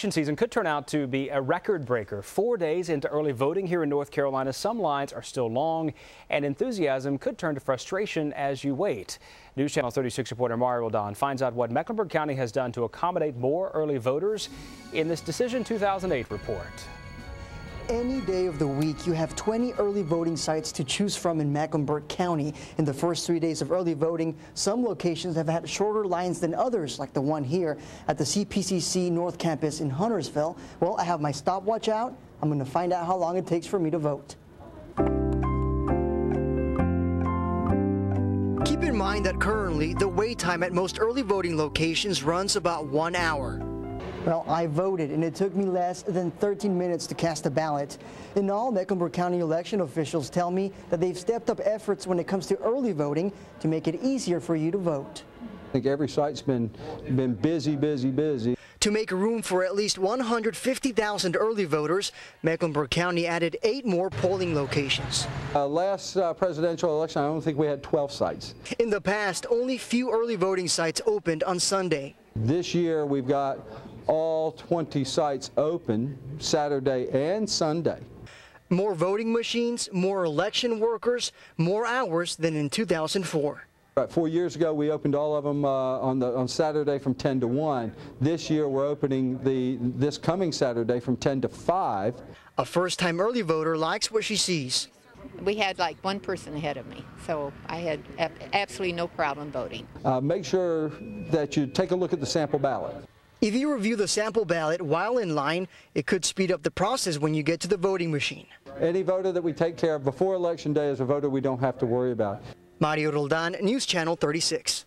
Election season could turn out to be a record breaker. Four days into early voting here in North Carolina, some lines are still long, and enthusiasm could turn to frustration as you wait. News Channel 36 reporter Mario Roldan finds out what Mecklenburg County has done to accommodate more early voters in this Decision 2008 report any day of the week, you have 20 early voting sites to choose from in Mecklenburg County. In the first three days of early voting, some locations have had shorter lines than others, like the one here at the CPCC North Campus in Huntersville. Well, I have my stopwatch out. I'm going to find out how long it takes for me to vote. Keep in mind that currently the wait time at most early voting locations runs about one hour. Well, I voted, and it took me less than 13 minutes to cast a ballot. In all, Mecklenburg County election officials tell me that they've stepped up efforts when it comes to early voting to make it easier for you to vote. I think every site's been, been busy, busy, busy. To make room for at least 150,000 early voters, Mecklenburg County added eight more polling locations. Uh, last uh, presidential election, I don't think we had 12 sites. In the past, only few early voting sites opened on Sunday. This year, we've got all 20 sites open Saturday and Sunday. More voting machines, more election workers, more hours than in 2004. Right, four years ago, we opened all of them uh, on, the, on Saturday from 10 to 1. This year, we're opening the this coming Saturday from 10 to 5. A first-time early voter likes what she sees. We had like one person ahead of me, so I had absolutely no problem voting. Uh, make sure that you take a look at the sample ballot. If you review the sample ballot while in line, it could speed up the process when you get to the voting machine. Any voter that we take care of before Election Day is a voter we don't have to worry about. Mario Roldan, News Channel 36.